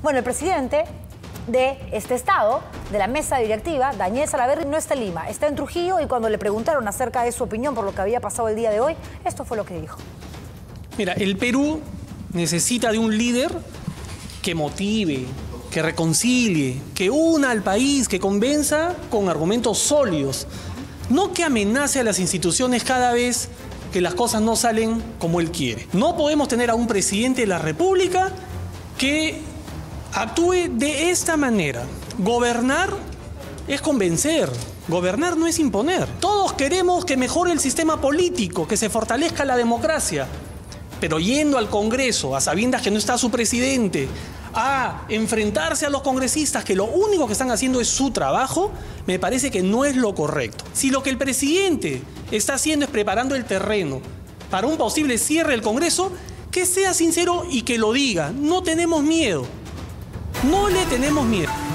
Bueno, el presidente de este estado, de la mesa directiva, Daniel Salaverry, no está en Lima, está en Trujillo y cuando le preguntaron acerca de su opinión por lo que había pasado el día de hoy, esto fue lo que dijo. Mira, el Perú necesita de un líder que motive, que reconcilie, que una al país, que convenza con argumentos sólidos, no que amenace a las instituciones cada vez que las cosas no salen como él quiere. No podemos tener a un presidente de la República que actúe de esta manera. Gobernar es convencer. Gobernar no es imponer. Todos queremos que mejore el sistema político, que se fortalezca la democracia. Pero yendo al Congreso, a sabiendas que no está su presidente, a enfrentarse a los congresistas que lo único que están haciendo es su trabajo, me parece que no es lo correcto. Si lo que el presidente está haciendo es preparando el terreno para un posible cierre del Congreso, que sea sincero y que lo diga. No tenemos miedo. No le tenemos miedo.